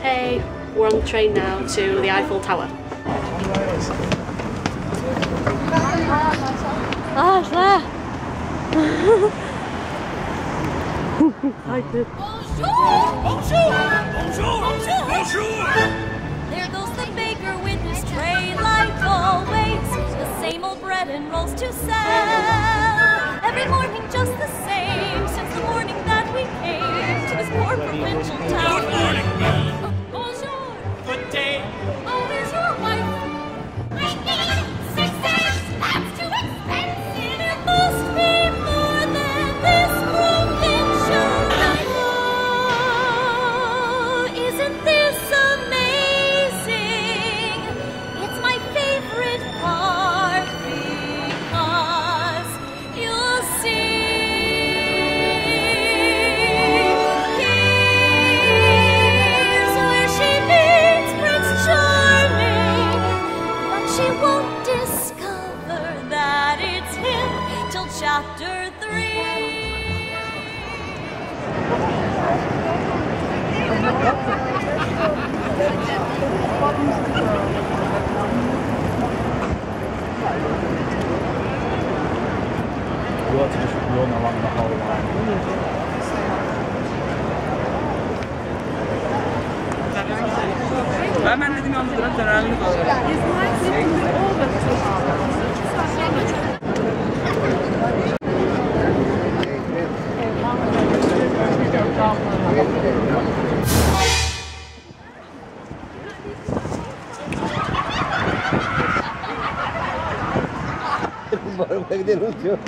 Hey, we're on the train now to the Eiffel Tower. Ah, it's there. Excited. There goes the baker with his tray like always. The same old bread and rolls to sell. Every morning just the same since the morning that we came to this poor provincial town. Good morning. 말고 그대로 줘.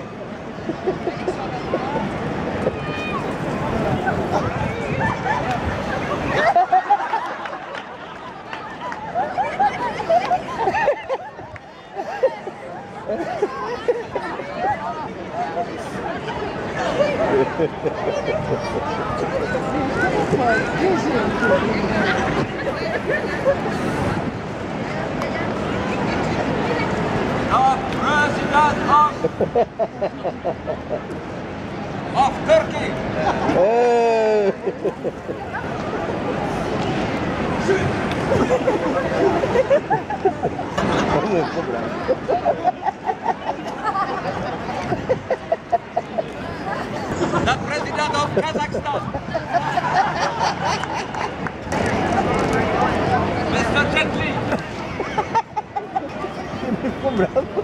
Of Turkey! That president of Kazakhstan! Mr. Gently!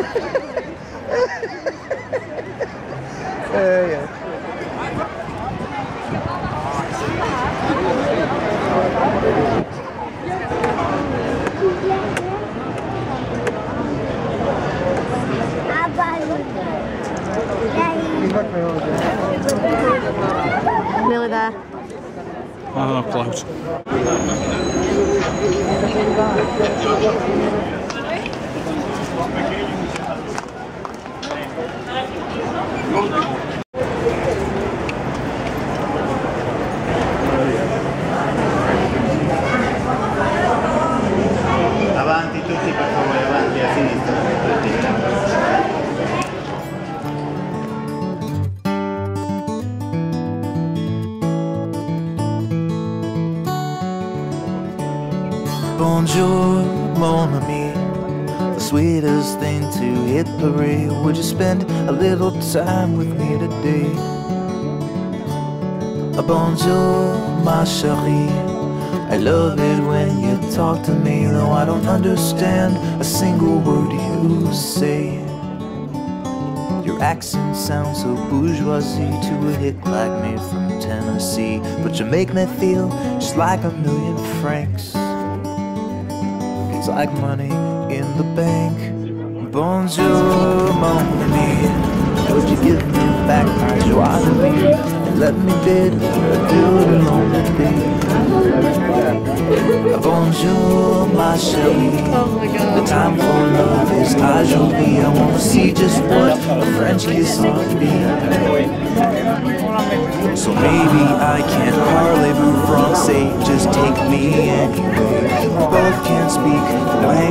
Oh, ee, time with me today? Bonjour, ma chérie. I love it when you talk to me, though I don't understand a single word you say. Your accent sounds so bourgeoisie to a hick like me from Tennessee, but you make me feel just like a million francs. It's like money in the bank. Bonjour, mon ami. Would you give me back my joie de vivre and let me bid adieu to lonely day? Bonjour, ma chérie. The time for love is aujourd'hui. I wanna see just what a French kiss ought to be. So maybe I can't parlez-vous français, just take me anyway. We both can't speak the language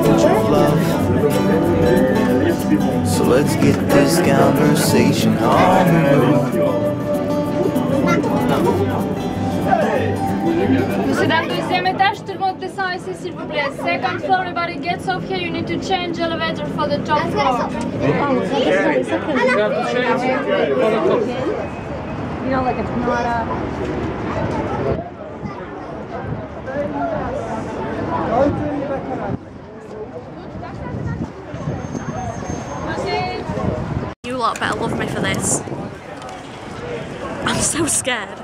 conversation on the road. C'est dans le deuxième étage, tout le monde descend ici s'il vous plaît. Second floor, everybody gets off here. You need to change elevator for the top floor. You know, like it's not a... lot better love me for this. I'm so scared.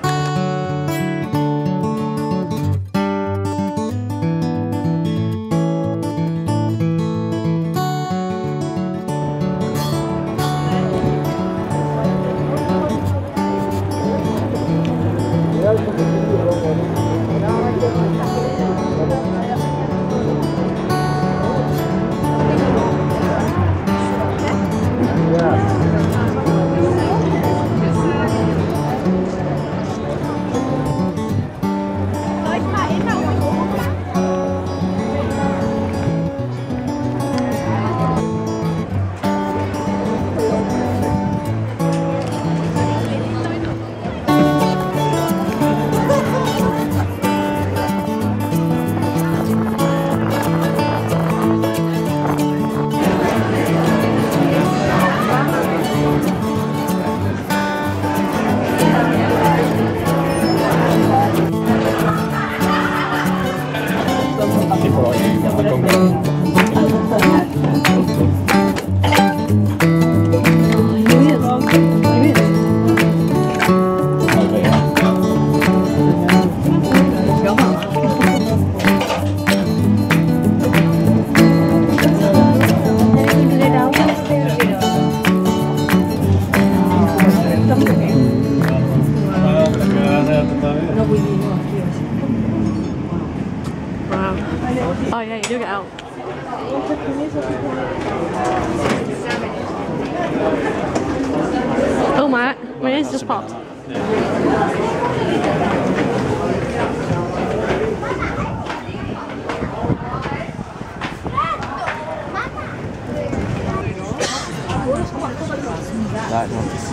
that.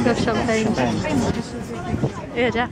Have champagne. champagne. Here, Jack.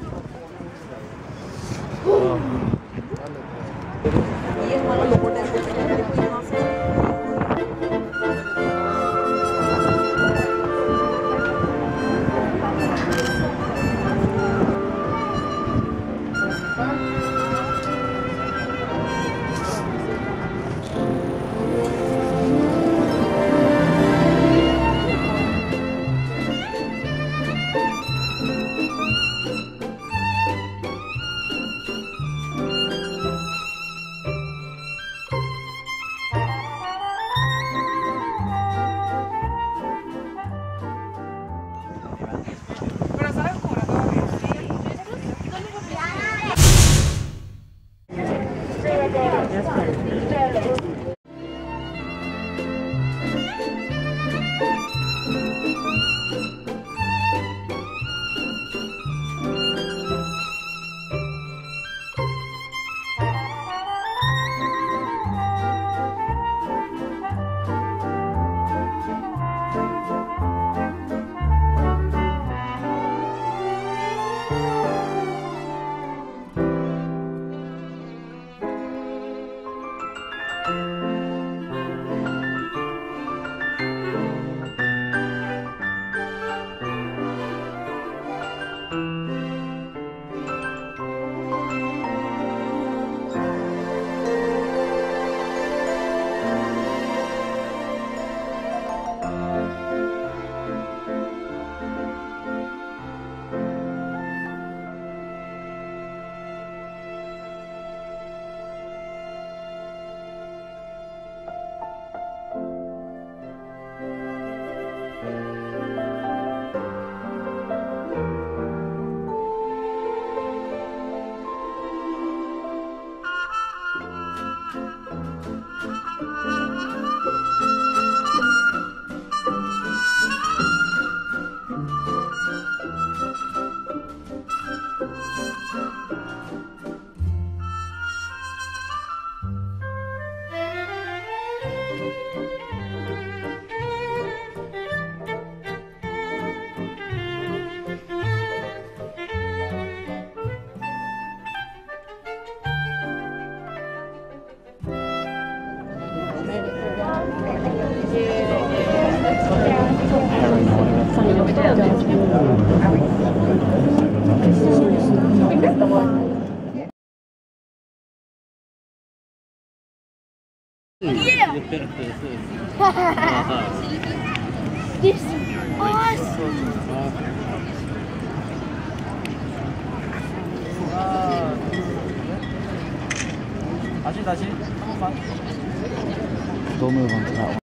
This is awesome. 다시 다시 한 번만. 너무 많다.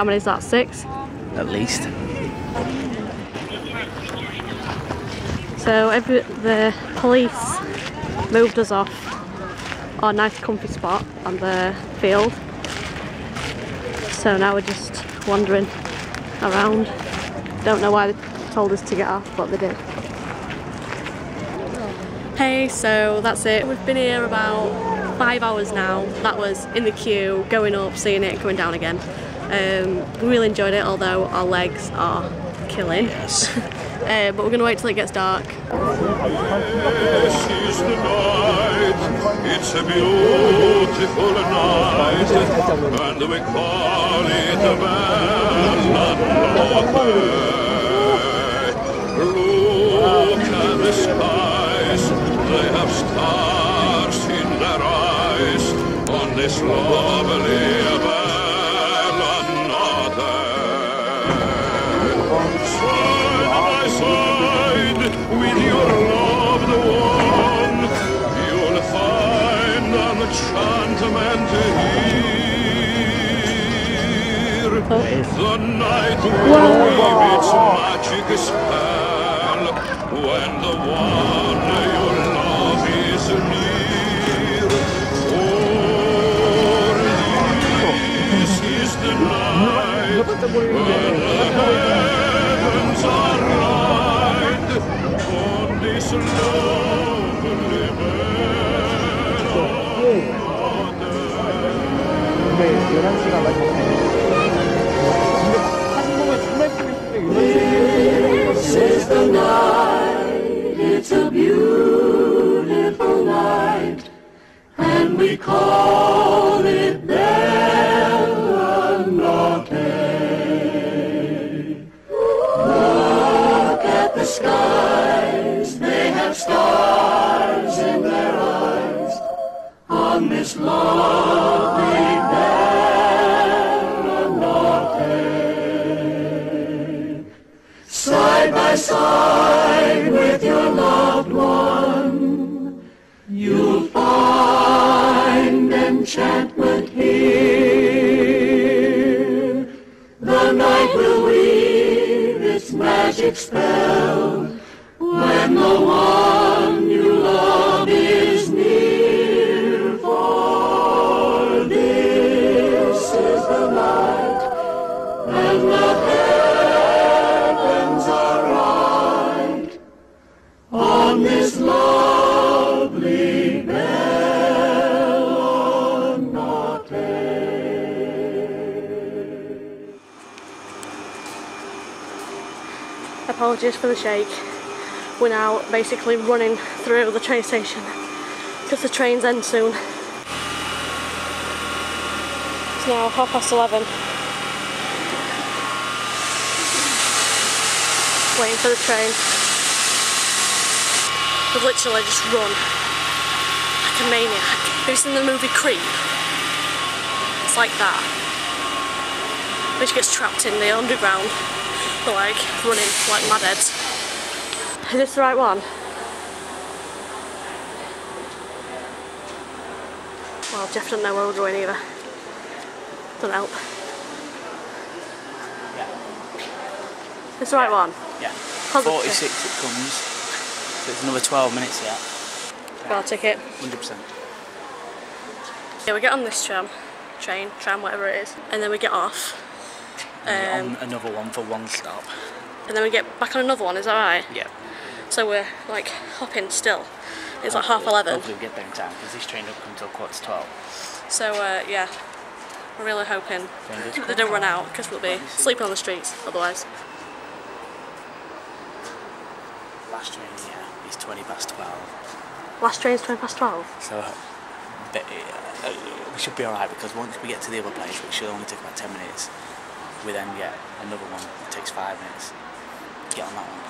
How many is that? Six? At least. So every, the police moved us off our nice comfy spot on the field. So now we're just wandering around. Don't know why they told us to get off, but they did. Hey, so that's it. We've been here about five hours now. That was in the queue, going up, seeing it, coming down again. Um, we really enjoyed it, although our legs are killing. uh, but we're going to wait till it gets dark. This is the night. It's a beautiful night, and we call it the Bella Look at the skies; they have stars in their eyes on this lovely here. The night will weave its magic spell when the one you love is near. For this is the night It's a beautiful night, and we call it Bellanocke. Look at the skies, they have stars in their eyes on this long. Apologies for the shake. We're now basically running through the train station because the trains end soon. It's now half past 11. Waiting for the train. We've literally just run like a maniac. Have you seen the movie Creep? It's like that. Which gets trapped in the underground. But like running like mad heads. Is this the right one? Well, Jeff doesn't know where we're going either. Doesn't help. This the right one? Yeah. Positive. 46 it comes. So it's another 12 minutes yet. Got a ticket. 100%. Yeah, we get on this tram, train, tram, whatever it is, and then we get off. Um, on another one for one stop. and then we get back on another one, is that right? Yeah. So we're like hopping still. It's like half 11. Hopefully we get there in time because this train doesn't come till quarter to 12. So uh, yeah, we're really hoping Fingers they don't run out because we'll be sleeping on the streets otherwise. Last train, yeah, is 20 past 12. Last train's 20 past 12. So but, uh, we should be alright because once we get to the other place, which should only take about 10 minutes, we then get another one that takes 5 minutes. Get on that one.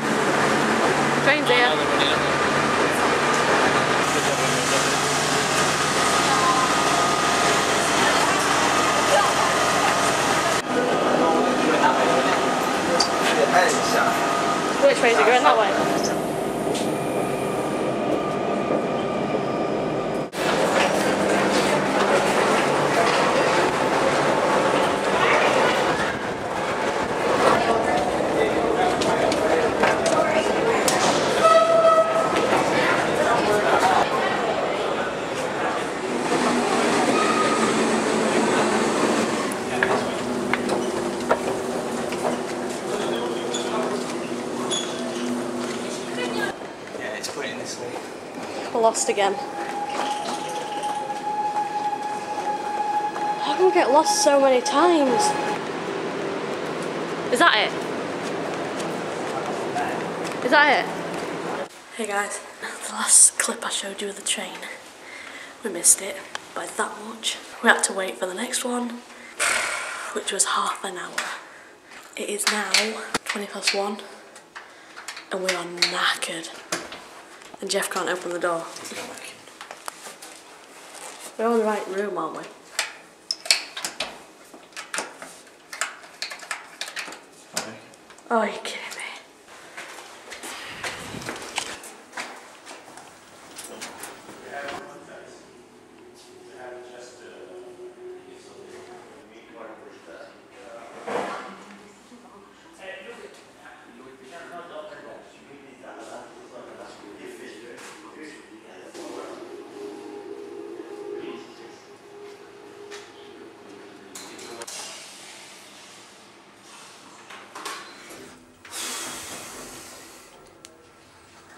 Oh, Train's here. Which way is it going? That way. Yeah, it's put in this way. We're lost again. How can we get lost so many times? Is that it? Is that it? Hey guys, the last clip I showed you of the train, we missed it by that much. We had to wait for the next one, which was half an hour. It is now 20 past one, and we are knackered. And Jeff can't open the door. We're in the right room, aren't we? Oh, are you kidding me?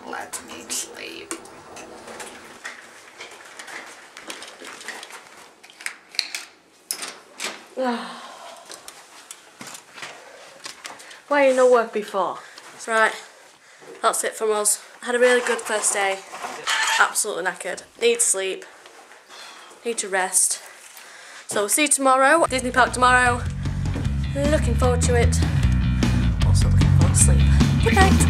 Let me sleep. Why you no work before? Right, that's it from us. Had a really good first day. Absolutely knackered. Need sleep. Need to rest. So we'll see you tomorrow. Disney Park tomorrow. Looking forward to it. Also looking forward to sleep. Good night.